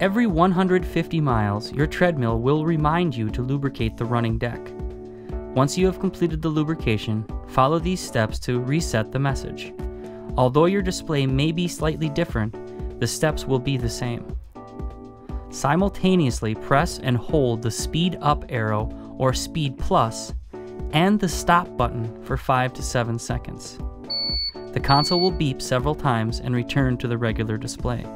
Every 150 miles, your treadmill will remind you to lubricate the running deck. Once you have completed the lubrication, follow these steps to reset the message. Although your display may be slightly different, the steps will be the same. Simultaneously press and hold the speed up arrow or speed plus and the stop button for 5 to 7 seconds. The console will beep several times and return to the regular display.